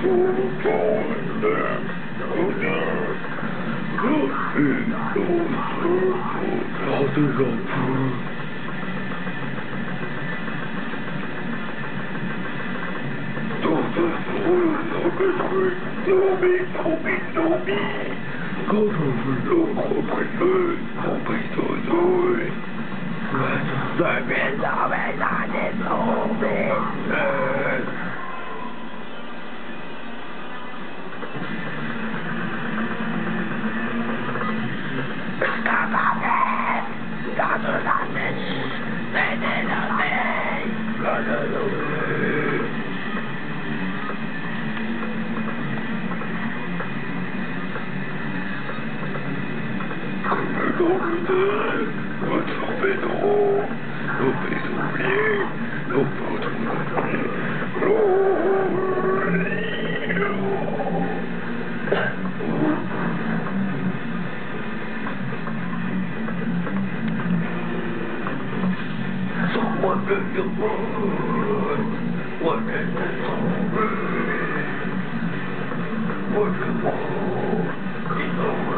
Zombie, zombie, zombie, zombie. formidable, votre Pedro, nos pédouliers, nos potes Someone make a run, what can they do? What can over.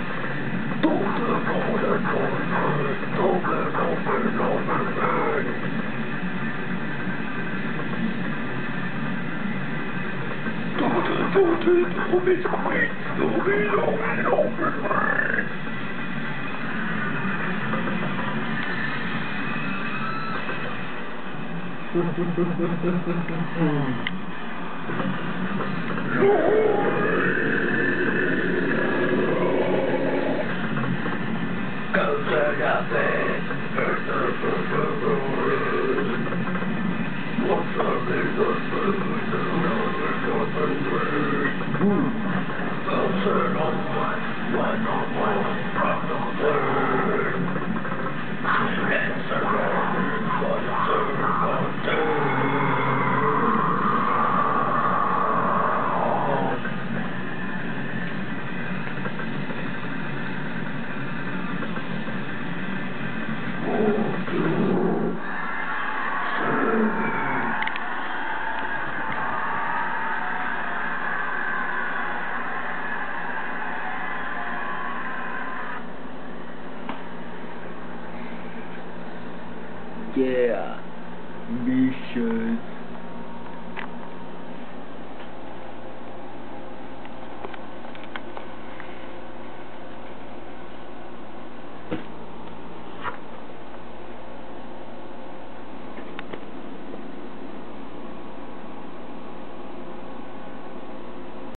Salted Zombies Queen Zombie Zombie Open Mind Go to nothing! What's up, there's a I'll turn on One, one, Yeah. Missions.